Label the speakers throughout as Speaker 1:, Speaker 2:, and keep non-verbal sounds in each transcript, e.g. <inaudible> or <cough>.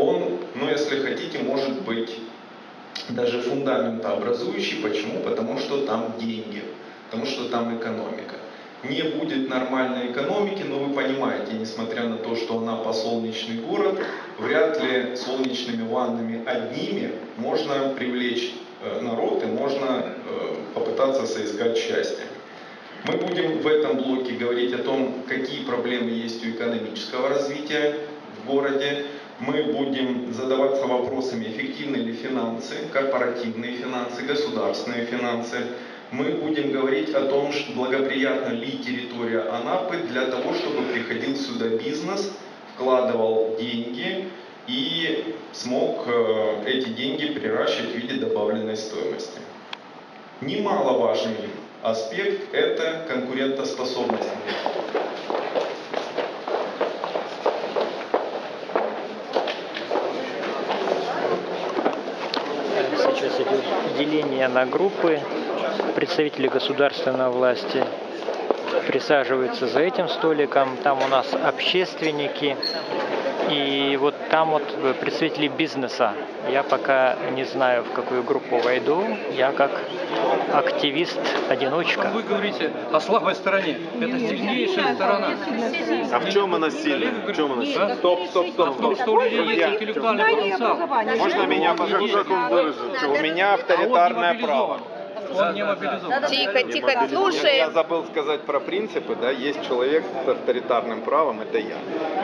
Speaker 1: он, ну если хотите, может быть даже фундаментообразующий. Почему? Потому что там деньги, потому что там экономика. Не будет нормальной экономики, но вы понимаете, несмотря на то, что она посолнечный город, вряд ли солнечными ваннами одними можно привлечь э, народ и можно э, попытаться соискать счастье. Мы будем в этом блоке говорить о том, какие проблемы есть у экономического развития в городе, мы будем задаваться вопросами, эффективны ли финансы, корпоративные финансы, государственные финансы. Мы будем говорить о том, что благоприятна ли территория Анапы для того, чтобы приходил сюда бизнес, вкладывал деньги и смог э, эти деньги приращивать в виде добавленной стоимости. Немаловажный аспект – это конкурентоспособность.
Speaker 2: Деление на группы. Представители государственной власти присаживаются за этим столиком. Там у нас общественники. И вот там вот представители бизнеса. Я пока не знаю, в какую группу войду. Я как активист-одиночка.
Speaker 3: Вы говорите о слабой стороне. Это сильнейшая сторона.
Speaker 4: А в чем она сильная? В чем она сильная?
Speaker 3: Стоп, стоп, стоп. А том, что у людей есть интеллектуальный потенциал.
Speaker 4: Можно меня, он выразился? У меня авторитарное право.
Speaker 3: Он не мобилизован.
Speaker 5: Тихо, тихо, слушай.
Speaker 4: Я забыл сказать про принципы, да, есть человек с авторитарным правом, это я.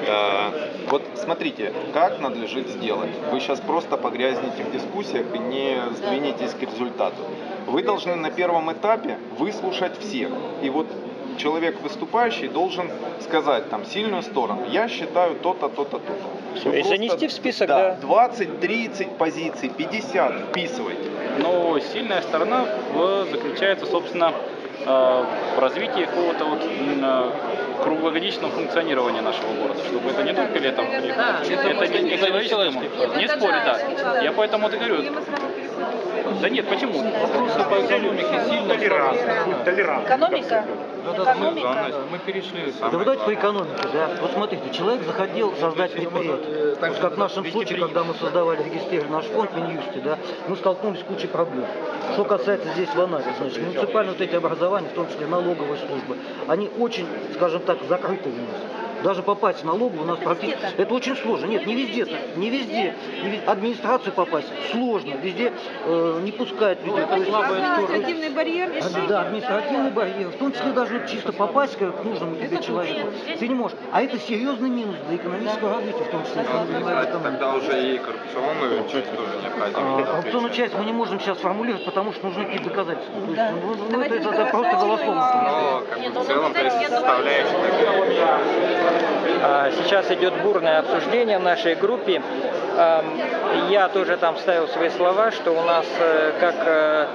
Speaker 4: Э, вот смотрите, как надлежит сделать. Вы сейчас просто погрязнете в дискуссиях и не сдвинетесь к результату. Вы должны на первом этапе выслушать всех. И вот человек выступающий должен сказать там сильную сторону. Я считаю то-то, то-то, то-то.
Speaker 2: Все, и занести в список,
Speaker 4: да.
Speaker 2: да.
Speaker 4: 20, 30 позиций, 50 вписывайте.
Speaker 6: Но сильная сторона заключается, собственно, э, в развитии какого-то вот э, круглогодичного функционирования нашего города, чтобы это не только летом, это не, не экономическое, не спорю, да. Я поэтому и говорю, да нет, почему? Вопросы по экономике сильно
Speaker 4: Толерантность. Толерантность.
Speaker 5: Экономика? Экономика.
Speaker 3: Мы перешли.
Speaker 7: Да вы давайте по экономике, да. Вот смотрите, человек захотел создать предприятие. Вот как в нашем случае, когда мы создавали, регистрировали наш фонд в Минюсте, да, мы столкнулись с кучей проблем. Что касается здесь в Анапе, значит, муниципальные вот эти образования, в том числе налоговые службы, они очень, скажем так, закрыты у нас даже попасть в налоговую у нас практически... Это очень сложно. Нет, не везде. Не везде. Не везде. Администрацию попасть сложно. Везде э, не пускают. То есть,
Speaker 5: Административный барьер.
Speaker 7: а, да, административный барьер. В том числе даже чисто попасть к нужному тебе человеку. Ты не можешь. А это серьезный минус для экономического развития, в том числе.
Speaker 4: Тогда уже и коррупционную часть тоже необходимо.
Speaker 7: А, Коррупционную часть мы не можем сейчас формулировать, потому что нужны какие-то доказательства. То есть, ну, ну, это, это просто голословно.
Speaker 4: Но как бы, в целом, то
Speaker 2: А, Сейчас идет бурное обсуждение в нашей группе. Я тоже там ставил свои слова, что у нас э, как э,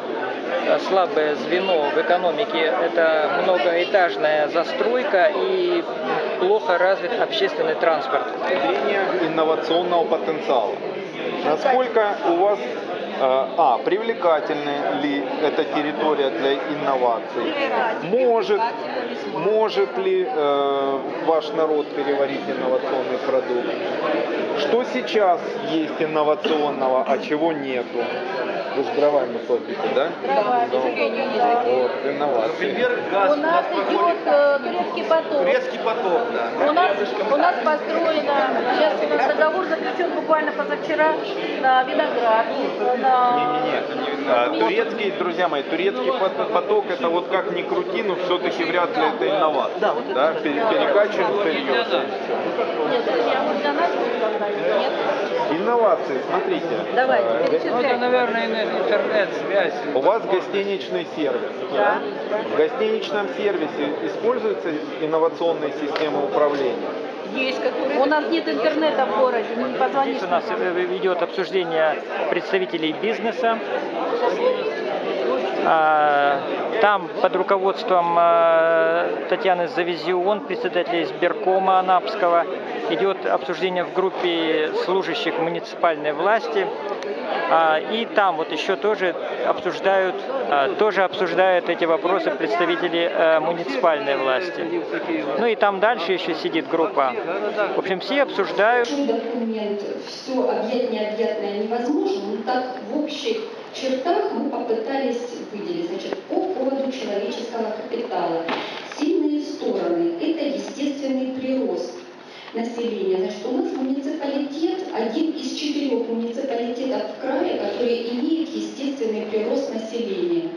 Speaker 2: слабое звено в экономике это многоэтажная застройка и плохо развит общественный транспорт.
Speaker 4: Инновационного потенциала. Насколько у вас а, привлекательна ли эта территория для инноваций? Может, может ли э, ваш народ переварить инновационный продукт? Что сейчас есть инновационного, а чего нету? Вы же дровами топите, да?
Speaker 5: Права, к сожалению, нет.
Speaker 4: Вот, инновации.
Speaker 5: У нас идет э, турецкий поток.
Speaker 4: Турецкий поток, да.
Speaker 5: У нас, у нас построено, сейчас у нас договор заключен буквально позавчера на виноград, на...
Speaker 4: Не-не-не. А, Турецкий, друзья мои, турецкий пот- поток, это вот как ни крути, но все-таки вряд ли это инновация.
Speaker 7: Да, вот это
Speaker 4: да? Пере- Перекачиваем сырье.
Speaker 5: Нет, друзья, вот для нас нет.
Speaker 4: Инновации, смотрите.
Speaker 5: Давай,
Speaker 4: Э,
Speaker 5: перечисляй.
Speaker 3: Это, наверное, интернет, связь.
Speaker 4: У вас гостиничный сервис.
Speaker 5: Да.
Speaker 4: В гостиничном сервисе используются инновационные системы управления?
Speaker 5: Есть, которые... У нас нет интернета в городе, не позвонишь.
Speaker 2: Здесь у нас э, идет обсуждение представителей бизнеса. А, Там под руководством э, Татьяны Завизион, председателя избиркома Анапского, идет обсуждение в группе служащих муниципальной власти, а, и там вот еще тоже обсуждают, а, тоже обсуждают эти вопросы представители э, муниципальной власти. Ну и там дальше еще сидит группа. В общем, все обсуждают.
Speaker 8: Все объять необъятное невозможно, но так в общих чертах мы попытались выделить. Значит, по поводу человеческого капитала. Сильные стороны – это естественный прирост населения. Значит, у нас муниципалитет один из четырех муниципалитетов в крае, который имеет естественный прирост населения.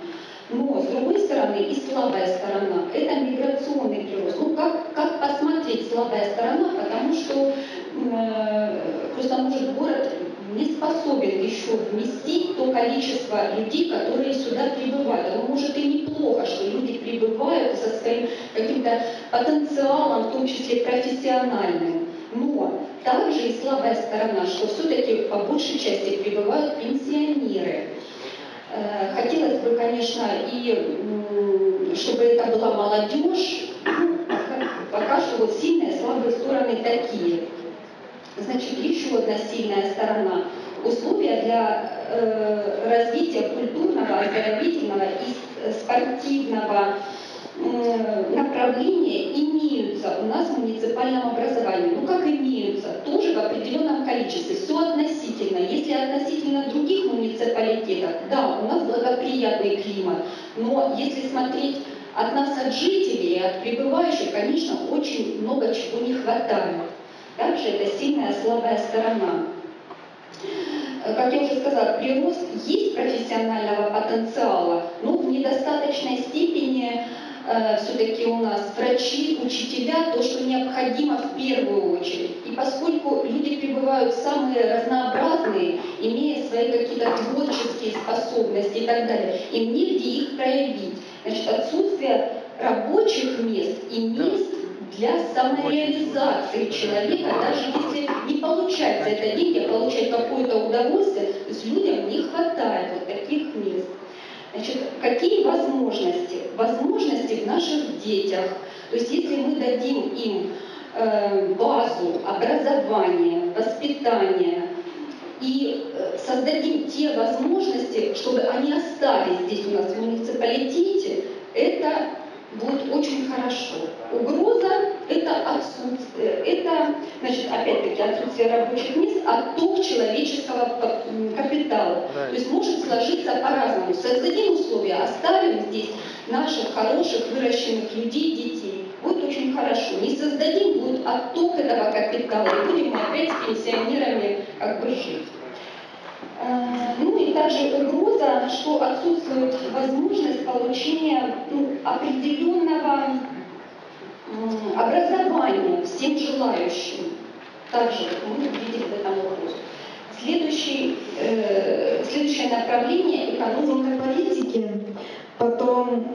Speaker 8: Но, с другой стороны, и слабая сторона – это миграционный прирост. Ну, как, как посмотреть слабая сторона, потому что э, просто может город не способен еще вместить то количество людей, которые сюда прибывают. Но может и неплохо, что люди прибывают со своим каким-то потенциалом, в том числе профессиональным. Но также и слабая сторона, что все-таки по большей части прибывают пенсионеры. Э, хотелось бы, конечно, и чтобы это была молодежь, ну, пока что вот сильные, слабые стороны такие. Значит, еще одна сильная сторона. Условия для э, развития культурного, оздоровительного и спортивного э, направления имеются у нас в муниципальном образовании. Ну как имеются? Тоже в определенном количестве. Все относительно. Если относительно других муниципалитетов, да, у нас благоприятный климат. Но если смотреть от нас, от жителей, от прибывающих, конечно, очень много чего не хватает. Также это сильная слабая сторона. Э, как я уже сказала, прирост есть профессионального потенциала, но в недостаточной степени э, все-таки у нас врачи, учителя, то, что необходимо в первую очередь. И поскольку люди пребывают самые разнообразные, имея свои какие-то творческие способности и так далее, им негде их проявить. Значит, отсутствие рабочих мест и мест для самореализации человека, даже если не получать за это деньги, получать какое-то удовольствие, то есть людям не хватает вот таких мест. Значит, какие возможности? Возможности в наших детях. То есть если мы дадим им э, базу, образование, воспитание, и создадим те возможности, чтобы они остались здесь у нас в муниципалитете, это будет очень хорошо. Угроза – это отсутствие, это, значит, опять-таки, отсутствие рабочих мест, отток человеческого капитала. Да. То есть может сложиться по-разному. Создадим условия, оставим здесь наших хороших выращенных людей, детей. Будет очень хорошо. Не создадим, будет отток этого капитала, и будем опять с пенсионерами как бы жить. Э, ну и также угроза, что отсутствует возможность получения ну, определенного образования всем желающим. Также мы видим в этом угрозу. Следующий, э, следующее направление – экономика политики.
Speaker 9: Потом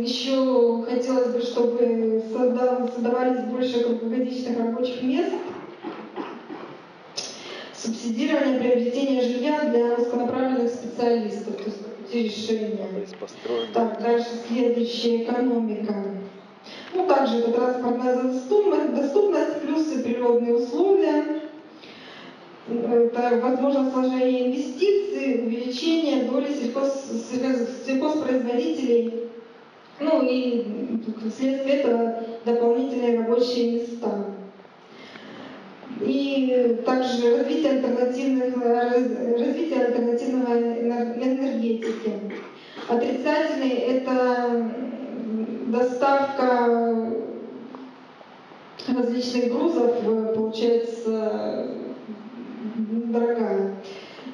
Speaker 9: еще хотелось бы, чтобы создавались больше круглогодичных рабочих мест – субсидирование приобретения жилья для узконаправленных специалистов, то есть пути решения. Так, дальше следующая экономика. Ну, также это транспортная доступность, доступность плюсы природные условия, это возможно сложение инвестиций, увеличение доли сельхоз, сельхозпроизводителей, ну и вследствие этого дополнительные рабочие места и также развитие альтернативных развитие альтернативной энергетики. Отрицательный это доставка различных грузов получается дорогая.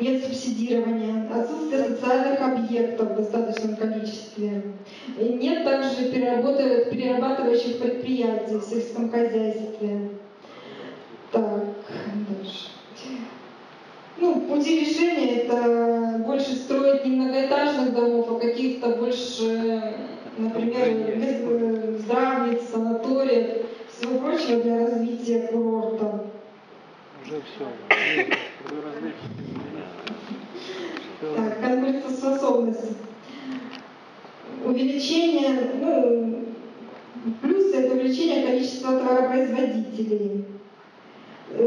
Speaker 9: Нет субсидирования, отсутствие социальных объектов в достаточном количестве. И нет также перерабатывающих предприятий в сельском хозяйстве. Так, дальше. Ну, пути решения это больше строить не многоэтажных домов, а каких-то больше, например, здравниц, санаториев, всего прочего для развития курорта.
Speaker 3: Уже все.
Speaker 9: Так, конкурентоспособность. Увеличение, ну, плюс это увеличение количества товаропроизводителей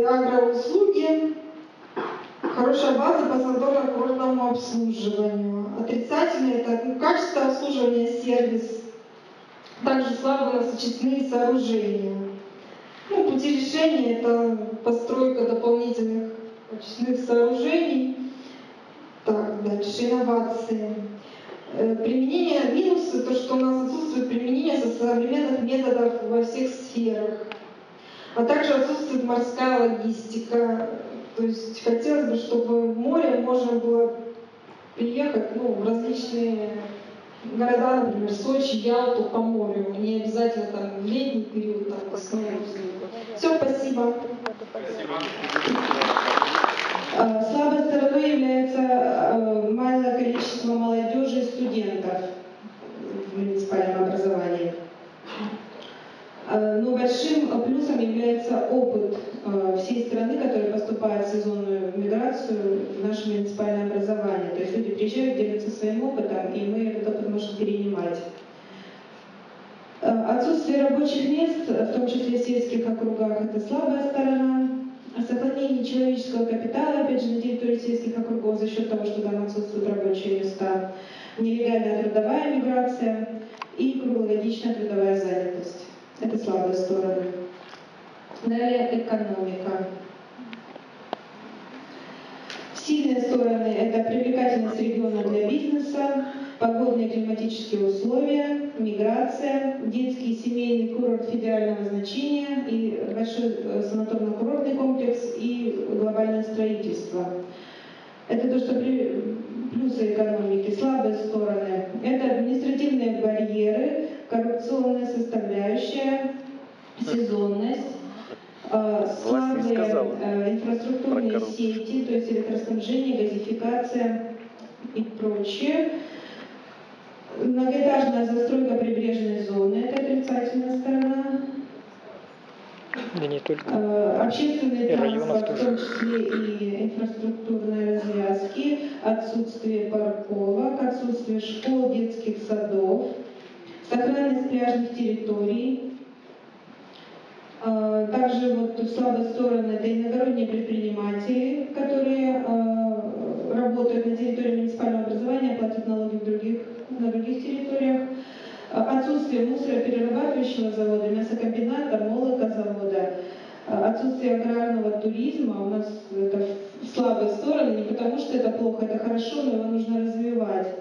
Speaker 9: агроуслуги, хорошая база по санаторно-курортному обслуживанию. Отрицательное – это ну, качество обслуживания, сервис, также слабые насочетные сооружения. Ну, пути решения – это постройка дополнительных очистных сооружений. Так, дальше инновации. Э, применение минусы, то, что у нас отсутствует применение современных методов во всех сферах, а также отсутствует морская логистика. То есть хотелось бы, чтобы в море можно было приехать ну, в различные города, например, Сочи, Ялту по морю. Не обязательно там в летний период, там, весной. Все, спасибо. спасибо.
Speaker 10: Э, слабой стороной является э, малое количество молодежи и студентов в муниципальном образовании. Э, но большим плюсом является опыт всей страны, которые поступают в сезонную миграцию в наше муниципальное образование. То есть люди приезжают, делятся своим опытом, и мы этот опыт можем перенимать. Отсутствие рабочих мест, в том числе в сельских округах, это слабая сторона о сохранении человеческого капитала, опять же, на территории сельских округов за счет того, что там отсутствуют рабочие места, нелегальная трудовая миграция и круглогодичная трудовая занятость. Это слабые стороны. Далее экономика. Сильные стороны – это привлекательность региона для бизнеса, погодные климатические условия, миграция, детский и семейный курорт федерального значения и большой э, санаторно-курортный комплекс и глобальное строительство. Это то, что при... плюсы экономики, слабые стороны. Это административные барьеры, коррупционная составляющая, сезонность, э, слабые э, инфраструктурные сети, то есть электроснабжение, газификация и прочее. Многоэтажная застройка прибрежной зоны – это отрицательная сторона.
Speaker 2: Да не только.
Speaker 10: Э, общественный и транспорт, в том числе и инфраструктурные развязки, отсутствие парковок, отсутствие школ, детских садов, сохранность пляжных территорий. Э, также вот слабые стороны – это иногородние предприниматели, которые э, работают на территории муниципального образования, платят налоги в других на других территориях, отсутствие мусороперерабатывающего завода, мясокомбината, молокозавода, отсутствие аграрного туризма, у нас это слабые стороны, не потому что это плохо, это хорошо, но его нужно развивать.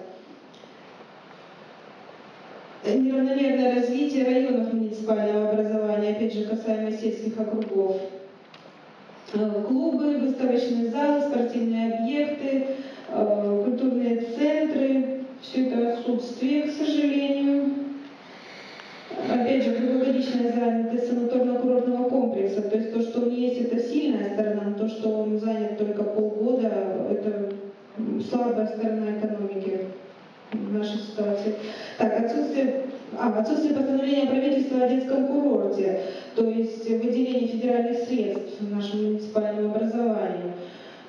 Speaker 10: Неравномерное развитие районов муниципального образования, опять же, касаемо сельских округов. Клубы, выставочные залы, спортивные объекты, культурные центры, все это отсутствие, к сожалению. Опять же, круглогодичная занятость санаторно-курортного комплекса, то есть то, что он есть, это сильная сторона, но то, что он занят только полгода, это слабая сторона экономики в нашей ситуации. Так, отсутствие, а, отсутствие постановления правительства о детском курорте, то есть выделение федеральных средств в нашем муниципальном образовании.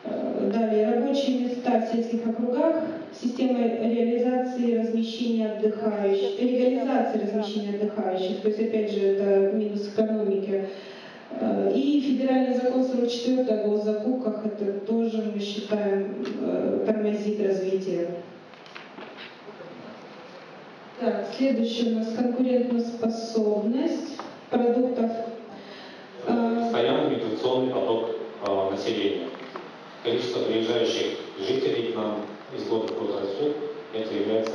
Speaker 10: Э, далее, рабочие места в сельских округах, система реализации размещения отдыхающих, легализации размещения отдыхающих, то есть, опять же, это минус экономики. Э, и федеральный закон 44 о госзакупках, это тоже, мы считаем, э, тормозит развитие. Так, следующее у нас конкурентоспособность продуктов.
Speaker 11: Постоянный миграционный поток населения количество приезжающих жителей к нам из года в год растет. Это является,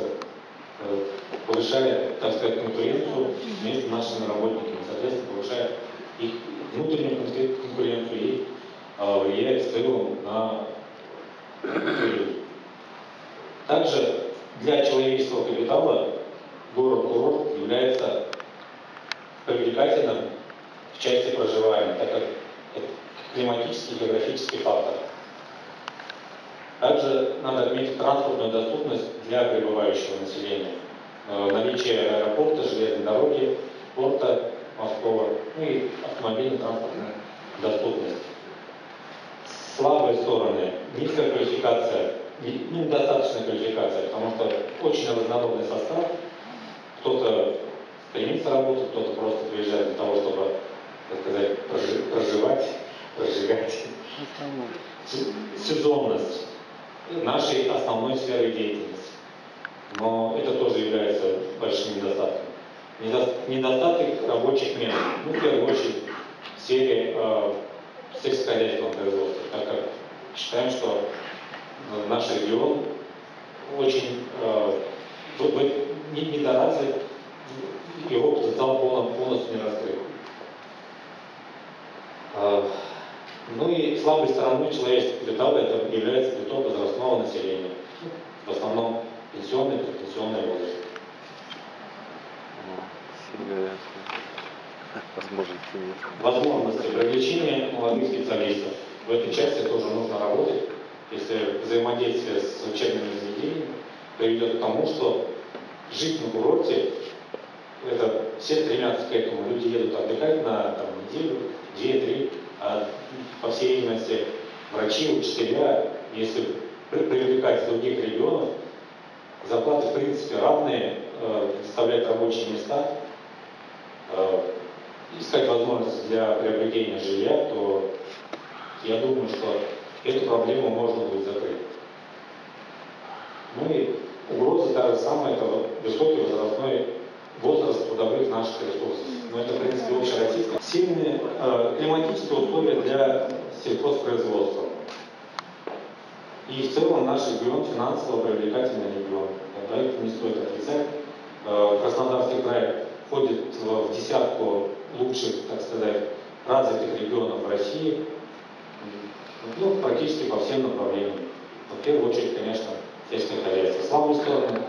Speaker 11: э, повышает, так сказать, конкуренцию между нашими работниками, соответственно, повышает их внутреннюю конкуренцию и э, влияет в целом на. Также для человеческого капитала город-курорт является привлекательным в части проживания, так как это климатический и географический фактор. Также надо отметить транспортную доступность для прибывающего населения. Э, наличие аэропорта, железной дороги, порта морского, ну и автомобильной транспортной доступность. Слабые стороны, низкая квалификация, ну, недостаточная квалификация, потому что очень разнородный состав. Кто-то стремится работать, кто-то просто приезжает для того, чтобы, так сказать, проживать, <laughs> проживать сезонность нашей основной сферы деятельности. Но это тоже является большим недостатком. Недостаток рабочих мест. Ну, в первую очередь, в сфере э, сельскохозяйственного производства, так как считаем, что наш регион очень э, недоразвит, его потенциал полностью не раскрыт. Э, ну и слабой стороной человеческого капитала это является приток возрастного населения. В основном пенсионный, предпенсионный возраст. Возможности нет. Возможности привлечения молодых специалистов. В этой части тоже нужно работать, если взаимодействие с учебными заведениями приведет к тому, что жить на курорте, это все стремятся к этому. Люди едут отдыхать на там, неделю, две-три, а по всей видимости врачи, учителя, если привлекать из других регионов, зарплаты в принципе равные, э, предоставлять рабочие места, э, искать возможности для приобретения жилья, то я думаю, что эту проблему можно будет закрыть. Ну и угроза та же самая, это высокий возрастной возраст трудовых наших ресурсов. Но это, в принципе, общероссийское. Сильные э, климатические условия для сельхозпроизводства. И в целом наш регион финансово привлекательный регион. Это не стоит отрицать. Э, Краснодарский край входит в десятку лучших, так сказать, развитых регионов России. Ну, практически по всем направлениям. В первую очередь, конечно, сельское хозяйство. Слабые стороны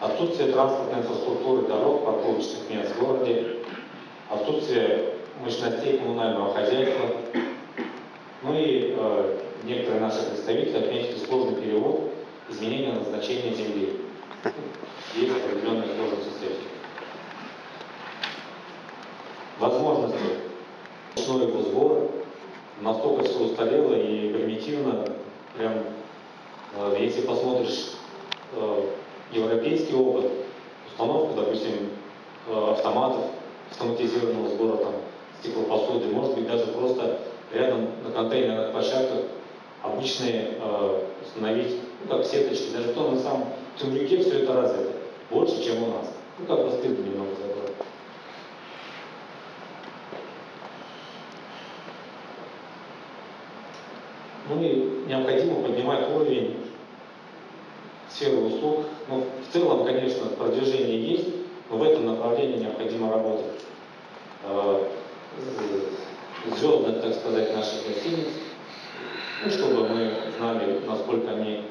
Speaker 11: отсутствие транспортной инфраструктуры, дорог, парковочных мест в городе, отсутствие мощностей коммунального хозяйства. Ну и э, некоторые наши представители отметили сложный перевод, изменения назначения земли. Есть определенные сложности с этим. Возможности ручного его сбора настолько все устарело и примитивно, прям, если посмотришь э, европейский опыт, установку, допустим, э, автоматов, автоматизированного сбора там, стеклопосуды, может быть даже просто рядом на контейнерных площадках обычные э, установить, ну как сеточки, даже том же самом Тюмрюке все это развито, больше, чем у нас. Ну как бы стыдно немного за это. Ну и необходимо поднимать уровень сферы услуг. Ну, в целом, конечно, продвижение есть, но в этом направлении необходимо работать. Э, звезды, так сказать, наших гостиниц, ну, чтобы мы знали, насколько они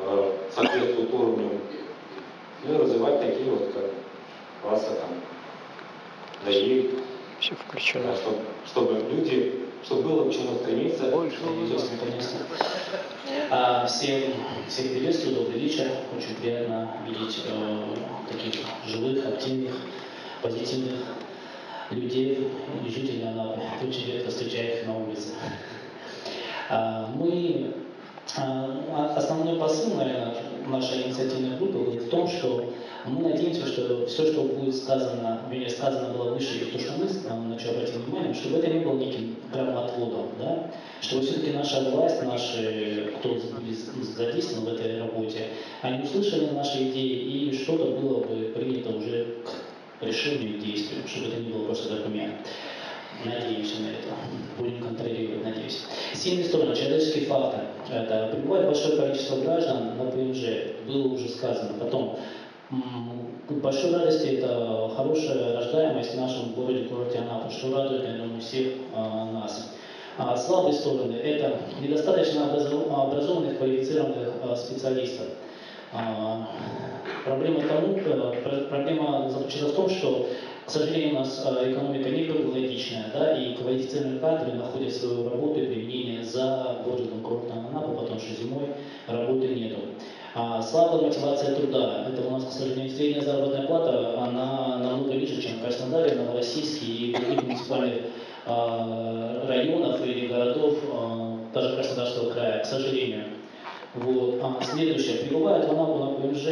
Speaker 11: э, соответствуют уровню, ну и развивать такие вот, как классы там, ДАИ, все включено. Да, чтобы, чтобы люди, чтобы было к чему стремиться. Больше,
Speaker 12: наконец-то. А, всем, всех приветствую, добрый вечер. Очень приятно видеть э, таких живых, активных, позитивных людей, жителей Анапы. Очень редко встречаю их на улице. А, мы основной посыл, наверное, нашей инициативной группы в том, что мы надеемся, что все, что будет сказано, вернее, сказано было выше, и то, что мы на что обратим внимание, чтобы это не было неким громоотводом, да? чтобы все-таки наша власть, наши, кто задействован в этой работе, они услышали наши идеи, и что-то было бы принято уже к решению и действию, чтобы это не было просто документ. Надеемся на это. Будем контролировать, надеюсь. Сильные стороны, человеческий фактор. Это прибывает большое количество граждан на ПМЖ, было уже сказано. Потом к большой радости это хорошая рождаемость в нашем городе, курорте Анапа, что радует, думаю, всех а, нас. А слабые стороны – это недостаточно образованных, квалифицированных а, специалистов. А, проблема, тому, э, проблема заключается в том, что, к сожалению, у нас а, экономика не круглогодичная, да, и квалифицированные кадры находят свою работу и применение за городом курортом Анапа, потому что зимой работы нету. А слабая мотивация труда. Это у нас, к сожалению, средняя заработная плата, она намного ниже, чем в Краснодаре, Новороссийске и других муниципальных э, районов или городов, э, даже Краснодарского края, к сожалению. Вот. А следующее. Прибывают в Анапу на ПМЖ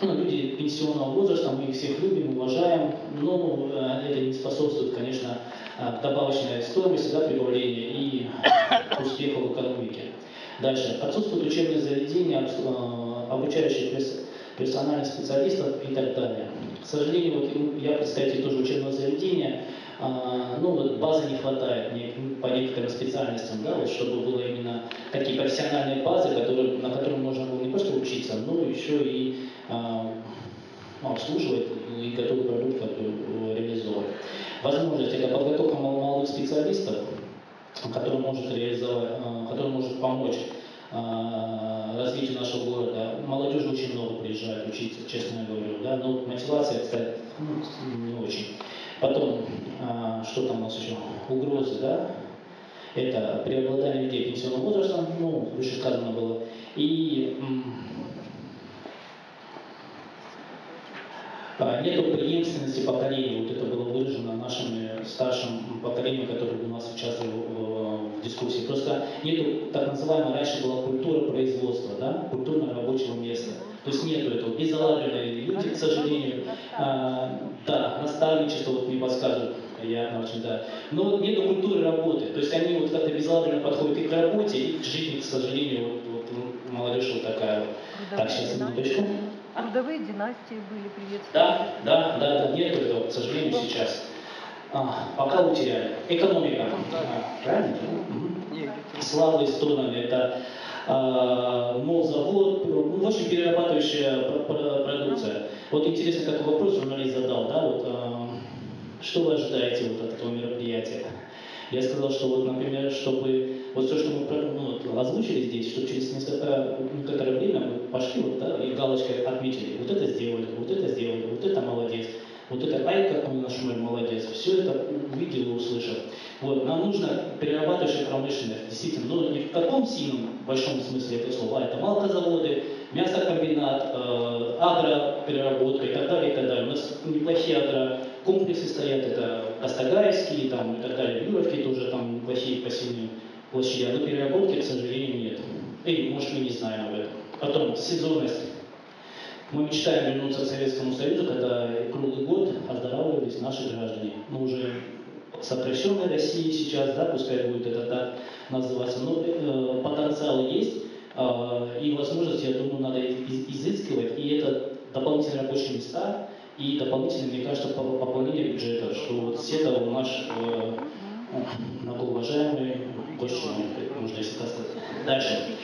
Speaker 12: ну, люди пенсионного возраста, мы их всех любим, уважаем, но э, это не способствует, конечно, добавочной стоимости, да, прибавления и <coughs> успеха в экономике. Дальше. Отсутствует учебное заведение, обучающих персональных специалистов и так далее. К сожалению, вот я представитель тоже учебного заведения, ну вот базы не хватает по некоторым специальностям, да, вот, чтобы было именно такие профессиональные базы, которые, на которых можно было не просто учиться, но еще и обслуживать и готовый продукт реализовывать. Возможность это подготовка молодых специалистов, который может реализовать, а, который может помочь развитию нашего города. Молодежи очень много приезжает учиться, честно говорю, да, но мотивация, кстати, ну, не очень. Потом, а, что там у нас еще? Угрозы, да? Это преобладание людей пенсионного возраста, ну, выше сказано было. И а, нету преемственности поколений. Вот это было выражено нашим старшим поколением, которое у нас участвовало в, дискуссии. Просто нету так называемой, раньше была культура производства, да, культурно рабочего места. То есть нету этого. Безалаберные люди, к сожалению, а, да, наставничество вот мне подсказывают, я очень, да. Но вот нету культуры работы. То есть они вот как-то безалаберно подходят и к работе, и к жизни, к сожалению, вот, вот молодежь вот такая. Так, сейчас минуточку.
Speaker 5: Трудовые династии были приветствованы.
Speaker 12: Да, да, да, да, нет этого, к сожалению, сейчас. А, пока утеряли. Экономика. А, правильно? Угу. Слабые стороны это а, молзавод, ну, в общем, перерабатывающая продукция. Вот интересно, какой вопрос журналист задал, да, вот, а, что вы ожидаете вот от этого мероприятия? Я сказал, что вот, например, чтобы вот все, что мы ну, озвучили здесь, чтобы через некоторое время мы пошли вот, да, и галочкой отметили, вот это сделали, вот это сделали, вот это молодец, вот это, ай, как он наш мэр молодец, все это увидел и услышал. Вот, нам нужно перерабатывающая промышленность, действительно, но не в каком сильном, большом смысле этого слова, это молокозаводы, мясокомбинат, э, агропереработка и так далее, и так далее. У нас неплохие агрокомплексы стоят, это Костагаевские там, и так далее, Юровки тоже там неплохие площади, а но переработки, к сожалению, нет. И, может, мы не знаем об этом. Потом, сезонность. Мы мечтаем вернуться к Советскому Союзу, когда круглый год оздоравливались наши граждане. Мы уже сокращенной России сейчас, да, пускай будет это так называться, но э, потенциал есть, э, и возможности, я думаю, надо изыскивать, и это дополнительные рабочие места, и дополнительное, мне кажется, пополнение бюджета, что вот с этого наш э, многоуважаемый гость, можно если сказать. Дальше.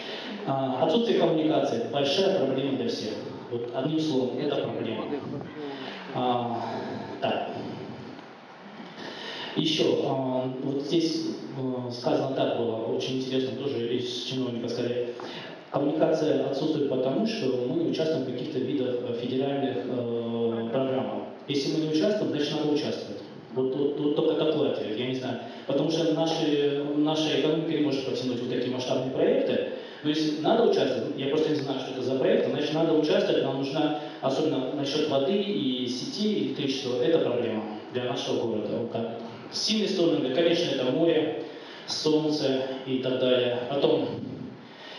Speaker 12: А, отсутствие коммуникации – большая проблема для всех. Вот одним словом, это проблема. А, так. Еще, а, вот здесь а, сказано так было, очень интересно, тоже из чиновника сказали, коммуникация отсутствует потому, что мы не участвуем в каких-то видах федеральных э, программ. Если мы не участвуем, значит надо участвовать. Вот, вот, вот только такой ответ, я не знаю. Потому что наши, наша экономика не может потянуть вот такие масштабные проекты. Но если надо участвовать, я просто не знаю, что это за проект, значит надо участвовать, нам нужна, особенно насчет воды и сети, электричества, это проблема для нашего города. Вот так. Сильные стороны, конечно, это море, солнце и так далее. Потом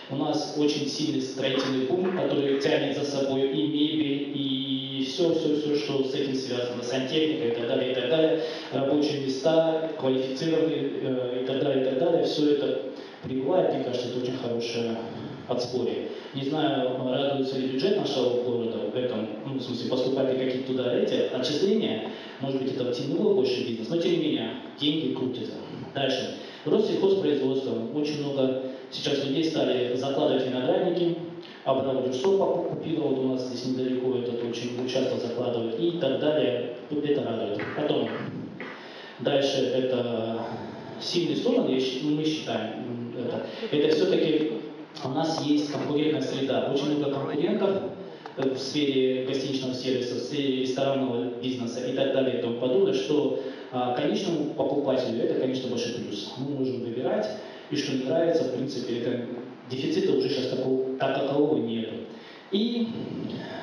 Speaker 12: у нас очень сильный строительный бум, который тянет за собой и мебель, и все, все, все, что с этим связано, сантехника и так далее, и так далее, рабочие места, квалифицированные э, и так далее, и так далее. Все это прибывает, мне кажется, это очень хорошее подспорье. Не знаю, радуется ли бюджет нашего города в этом, ну, в смысле, поступают ли какие-то туда эти отчисления, может быть, это втянуло больше бизнес, но тем не менее, деньги крутятся. Дальше. Рост сельхозпроизводства. Очень много сейчас людей стали закладывать виноградники, Абрам Дюрсо купила вот у нас здесь недалеко, этот очень часто закладывает и так далее. Это радует. Потом, дальше это сильные стороны, мы считаем, это, это все-таки у нас есть конкурентная среда. Очень много конкурентов э, в сфере гостиничного сервиса, в сфере ресторанного бизнеса и так далее и тому подобное, что а, конечному покупателю это, конечно, большой плюс. Мы можем выбирать, и что не нравится, в принципе, это дефицита уже сейчас такого, так такового нет. И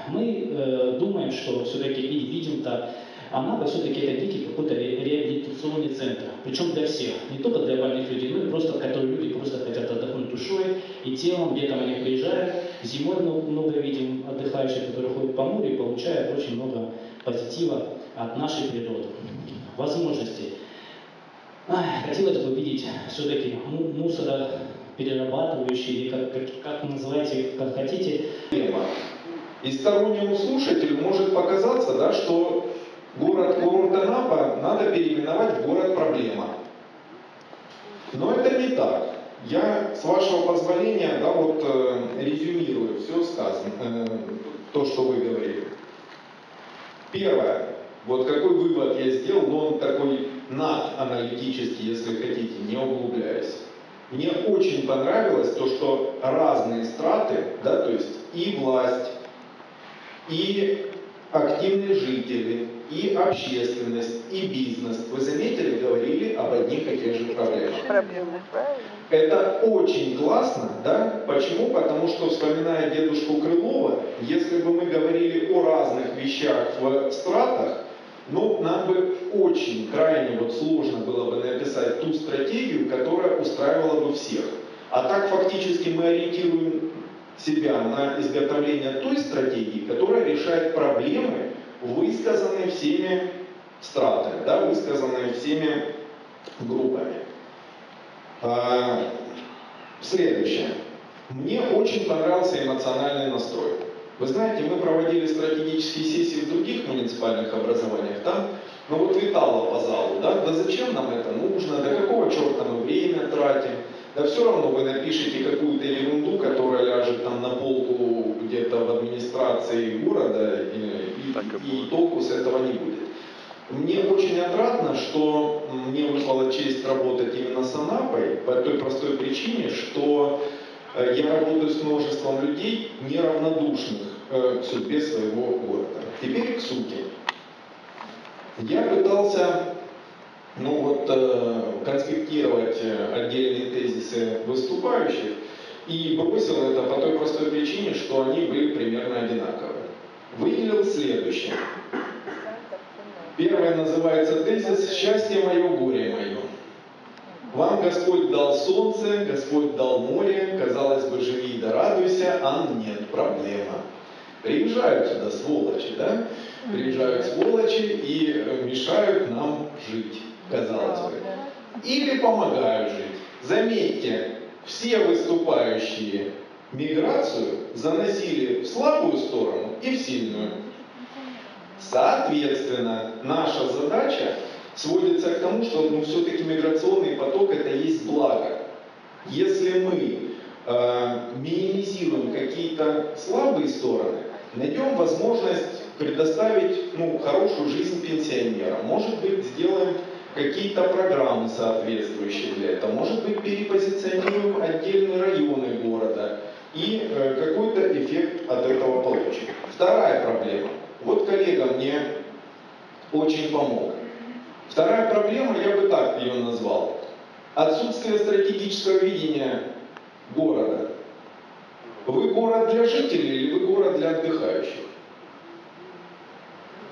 Speaker 12: мы э, думаем, что все-таки и видим так, Анапа все-таки это некий какой-то реабилитационный центр. Причем для всех. Не только для больных людей, но и просто, которые люди просто хотят отдохнуть душой и телом. Где-то они приезжают. Зимой много видим отдыхающих, которые ходят по морю и получают очень много позитива от нашей природы. Возможностей. Ай, хотелось бы видеть все-таки мусороперерабатывающие, или как, как, как называете, как хотите.
Speaker 1: И стороннему слушателю может показаться, да, что город курорт Анапа надо переименовать в город проблема. Но это не так. Я, с вашего позволения, да, вот э, резюмирую все сказанное, э, то, что вы говорили. Первое. Вот какой вывод я сделал, но он такой наданалитический, если хотите, не углубляясь. Мне очень понравилось то, что разные страты, да, то есть и власть, и активные жители, и общественность, и бизнес, вы заметили, говорили об одних и тех же проблемах. Это очень классно, да? Почему? Потому что, вспоминая дедушку Крылова, если бы мы говорили о разных вещах в стратах, ну, нам бы очень крайне вот сложно было бы написать ту стратегию, которая устраивала бы всех. А так фактически мы ориентируем себя на изготовление той стратегии, которая решает проблемы, высказанные всеми стратами, да, высказанные всеми группами. А, следующее. Мне очень понравился эмоциональный настрой. Вы знаете, мы проводили стратегические сессии в других муниципальных образованиях, там, ну вот витало по залу, да, да зачем нам это нужно, да какого черта мы время тратим, да все равно вы напишите какую-то ерунду, которая ляжет там на полку где-то в администрации города, и, и, и толку с этого не будет. Мне очень отрадно, что мне выпала честь работать именно с Анапой по той простой причине, что э, я работаю с множеством людей, неравнодушных к судьбе своего города. Теперь к сути. Я пытался ну вот, э, конспектировать отдельные тезисы выступающих и бросил это по той простой причине, что они были примерно одинаковые. Выделил следующее. Первое называется тезис «Счастье мое, горе мое». Вам Господь дал солнце, Господь дал море, казалось бы, живи да радуйся, а нет, проблема. Приезжают сюда сволочи, да? Приезжают сволочи и э, мешают нам жить, казалось бы. Или помогают жить. Заметьте, все выступающие миграцию заносили в слабую сторону и в сильную. Соответственно, наша задача сводится к тому, что ну, все-таки миграционный поток это есть благо. Если мы э, минимизируем какие-то слабые стороны, найдем возможность предоставить ну, хорошую жизнь пенсионерам. Может быть, сделаем какие-то программы соответствующие для этого. Может быть, перепозиционируем отдельные районы города и э, какой-то эффект от этого получим. Вторая проблема – вот коллега мне очень помог. Вторая проблема, я бы так ее назвал. Отсутствие стратегического видения города. Вы город для жителей или вы город для отдыхающих?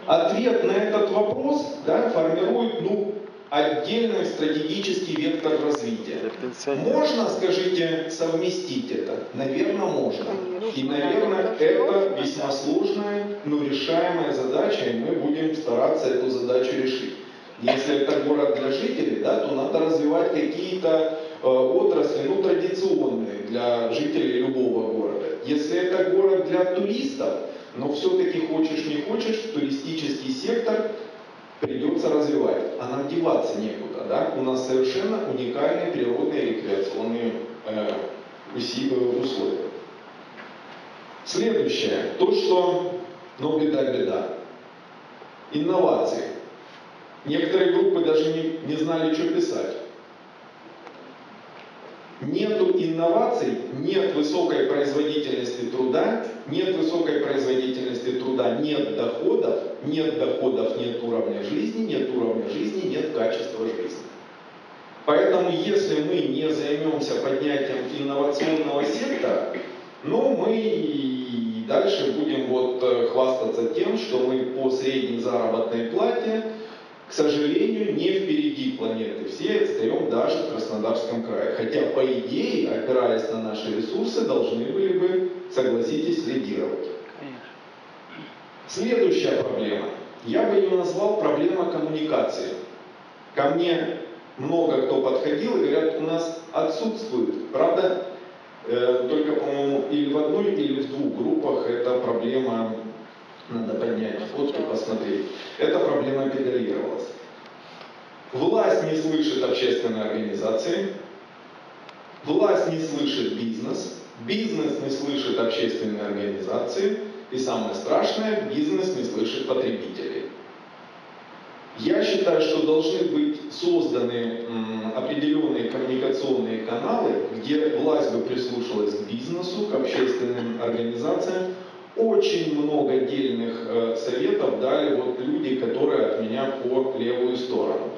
Speaker 1: Ответ на этот вопрос да, формирует ну, отдельный стратегический вектор развития. Можно, скажите, совместить это? Наверное, можно. И, наверное, это весьма сложная, но решаемая задача, и мы будем стараться эту задачу решить. Если это город для жителей, да, то надо развивать какие-то отрасли, ну, традиционные для жителей любого города. Если это город для туристов, но все-таки хочешь не хочешь, туристический сектор придется развивать, а нам деваться некуда. Да? У нас совершенно уникальные природные рекреационные э, условия. Следующее, то, что, ну, беда-беда. Инновации. Некоторые группы даже не, не знали, что писать. Нету инноваций, нет высокой производительности труда, нет высокой производительности труда, нет доходов, нет доходов, нет уровня жизни, нет уровня жизни, нет качества жизни. Поэтому если мы не займемся поднятием инновационного сектора, ну мы и дальше будем вот э, хвастаться тем, что мы по средней заработной плате к сожалению, не впереди планеты. Все отстаем даже в Краснодарском крае. Хотя, по идее, опираясь на наши ресурсы, должны были бы, согласитесь, лидировать. Следующая проблема. Я бы ее назвал проблема коммуникации. Ко мне много кто подходил и говорят, у нас отсутствует. Правда, э, только, по-моему, или в одной, или в двух группах эта проблема, надо поднять фотки, посмотреть, эта проблема педалировалась. Власть не слышит общественной организации, власть не слышит бизнес, бизнес не слышит общественные организации, и самое страшное, бизнес не слышит потребителей. Я считаю, что должны быть созданы определенные коммуникационные каналы, где власть бы прислушалась к бизнесу, к общественным организациям. Очень много отдельных э, советов дали вот люди, которые от меня по левую сторону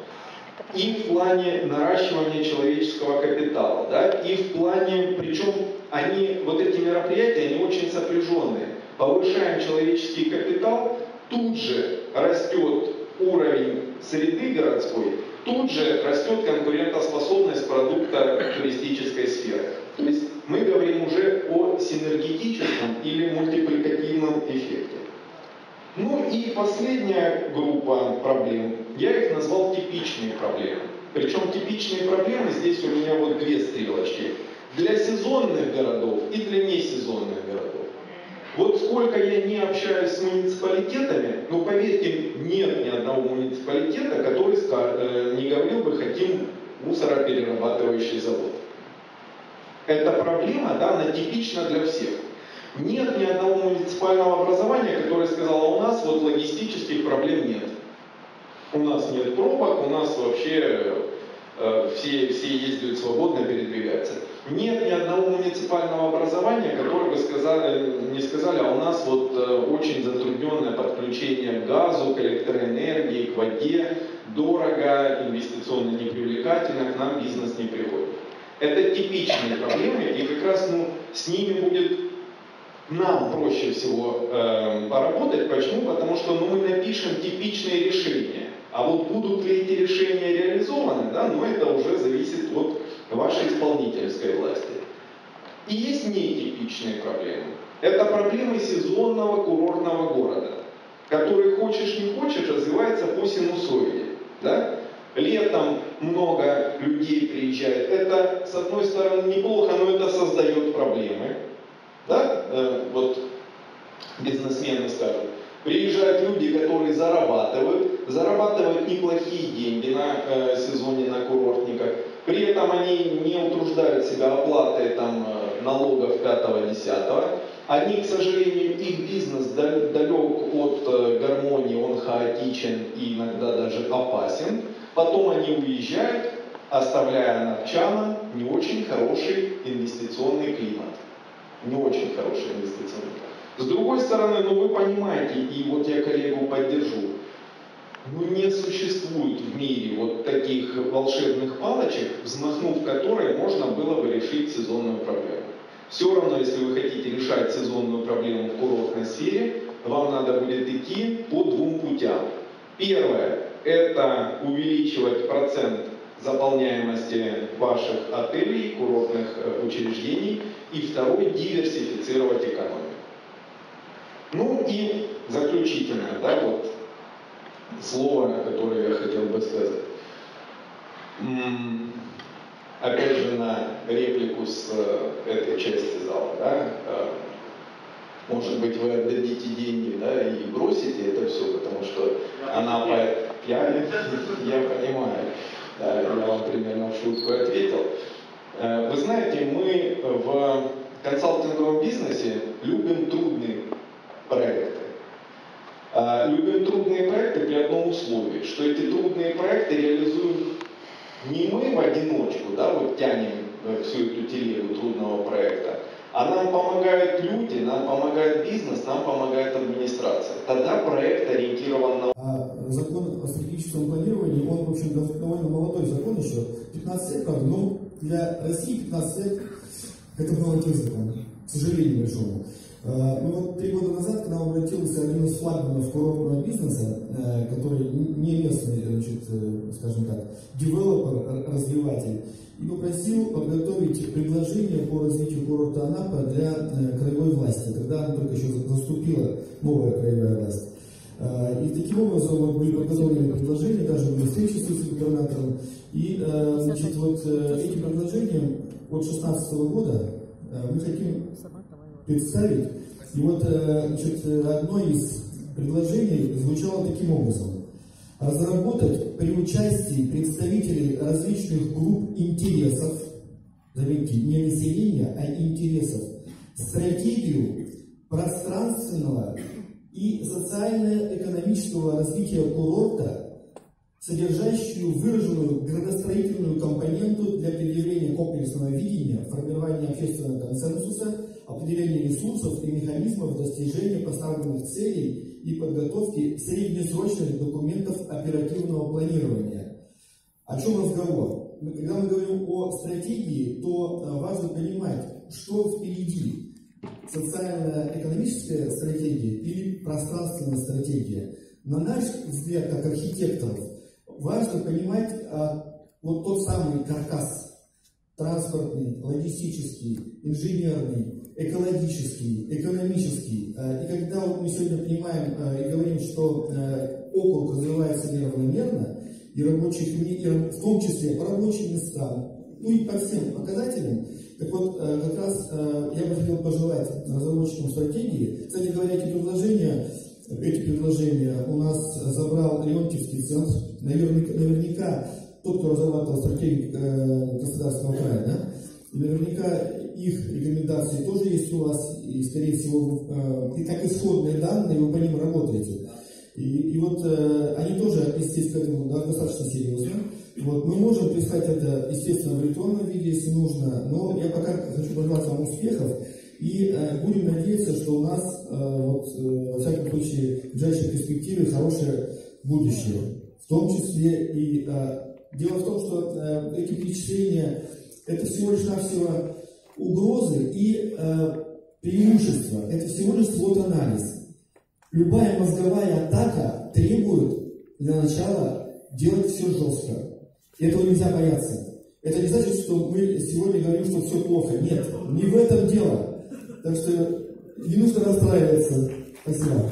Speaker 1: и в плане наращивания человеческого капитала, да, и в плане, причем они, вот эти мероприятия, они очень сопряженные. Повышаем человеческий капитал, тут же растет уровень среды городской, тут же растет конкурентоспособность продукта туристической сферы. То есть мы говорим уже о синергетическом или мультипликативном эффекте. Ну и последняя группа проблем, я их назвал типичные проблемы. Причем типичные проблемы здесь у меня вот две стрелочки. Для сезонных городов и для несезонных городов. Вот сколько я не общаюсь с муниципалитетами, но поверьте, нет ни одного муниципалитета, который э, не говорил бы, хотим мусороперерабатывающий завод. Эта проблема, да, она типична для всех. Нет ни одного муниципального образования, которое сказало, у нас вот логистических проблем нет. У нас нет пробок, у нас вообще э, все, все ездят свободно, передвигаются. Нет ни одного муниципального образования, которое бы сказали, не сказали, а у нас вот э, очень затрудненное подключение к газу, к электроэнергии, к воде, дорого, инвестиционно непривлекательно, к нам бизнес не приходит. Это типичные проблемы, и как раз ну, с ними будет нам проще всего э, поработать. Почему? Потому что ну, мы напишем типичные решения. А вот будут ли эти решения реализованы, да, ну это уже зависит от вашей исполнительской власти. И есть нетипичные проблемы. Это проблемы сезонного курортного города, который хочешь не хочешь развивается по синусоиде. Да? Летом много людей приезжает. Это, с одной стороны, неплохо, но это создает проблемы. Да, э, вот бизнесмены скажут, приезжают люди, которые зарабатывают, зарабатывают неплохие деньги на э, сезоне на курортниках, при этом они не утруждают себя оплатой там, э, налогов 5-10, они, к сожалению, их бизнес далек от э, гармонии, он хаотичен и иногда даже опасен. Потом они уезжают, оставляя анапчанам не очень хороший инвестиционный климат не очень хороший инвестиционный. С другой стороны, ну вы понимаете, и вот я коллегу поддержу, ну не существует в мире вот таких волшебных палочек, взмахнув которые можно было бы решить сезонную проблему. Все равно, если вы хотите решать сезонную проблему в курортной сфере, вам надо будет идти по двум путям. Первое – это увеличивать процент заполняемости ваших отелей, курортных э, учреждений – и второй – диверсифицировать экономику. Ну и заключительное, да, вот слово, которое я хотел бы сказать. Опять же на реплику с э, этой части зала, да, э, может быть, вы отдадите деньги, да, и бросите это все, потому что она по... Я, <laughs> я понимаю, да, я вам примерно в шутку ответил. Э, вы знаете, мы в консалтинговом бизнесе любим трудные проекты. Любим трудные проекты при одном условии, что эти трудные проекты реализуем не мы в одиночку, да, вот тянем всю эту телегу трудного проекта, а нам помогают люди, нам помогает бизнес, нам помогает администрация. Тогда проект ориентирован на...
Speaker 13: А закон о стратегическом планировании, он, в общем, довольно молодой закон еще, 15 лет, но для России 15 лет это молодой закон, к сожалению большому. А, ну вот три года назад к нам обратился один из флагманов курортного бизнеса, э, который не местный, значит, э, скажем так, девелопер, развиватель, и попросил подготовить предложение по развитию курорта Анапа для э, краевой власти, когда она только еще заступила новая краевая власть. И таким образом были подготовлены предложения, даже были встречи с вице-губернатором. И значит, вот этим предложением от 2016 года мы хотим представить. И вот значит, одно из предложений звучало таким образом. Разработать при участии представителей различных групп интересов, заметьте, не населения, а интересов, стратегию пространственного и социально-экономического развития курорта, содержащую выраженную градостроительную компоненту для предъявления комплексного видения, формирования общественного консенсуса, определения ресурсов и механизмов достижения поставленных целей и подготовки среднесрочных документов оперативного планирования. О чем разговор? Когда мы говорим о стратегии, то э, важно понимать, что впереди социально-экономическая стратегия или пространственная стратегия. На наш взгляд, как архитекторов, важно понимать а, вот тот самый каркас транспортный, логистический, инженерный, экологический, экономический. А, и когда вот мы сегодня понимаем а, и говорим, что а, округ развивается неравномерно, и рабочих, и в том числе по рабочим местам, ну и по всем показателям, так вот, э, как раз э, я бы хотел пожелать разработчикам стратегии. Кстати говоря, эти предложения, эти предложения у нас забрал Леонтьевский центр. Наверняка, наверняка тот, кто разрабатывал стратегию э, государственного края, да, наверняка их рекомендации тоже есть у вас, и, скорее всего, и как исходные данные, вы по ним работаете. И, и вот э, они тоже отнеслись к этому да, достаточно серьезно. Вот, мы можем писать это, естественно, в электронном виде, если нужно, но я пока хочу пожелать вам успехов. И э, будем надеяться, что у нас, э, вот, э, во всяком случае, в ближайшей перспективе хорошее будущее. В том числе и э, дело в том, что э, эти впечатления это всего лишь навсего угрозы и э, преимущества. Это всего лишь вот анализ. Любая мозговая атака требует для начала делать все жестко. Этого нельзя бояться. Это не значит, что мы сегодня говорим, что все плохо. Нет, не в этом дело. Так что не нужно расстраиваться. Спасибо.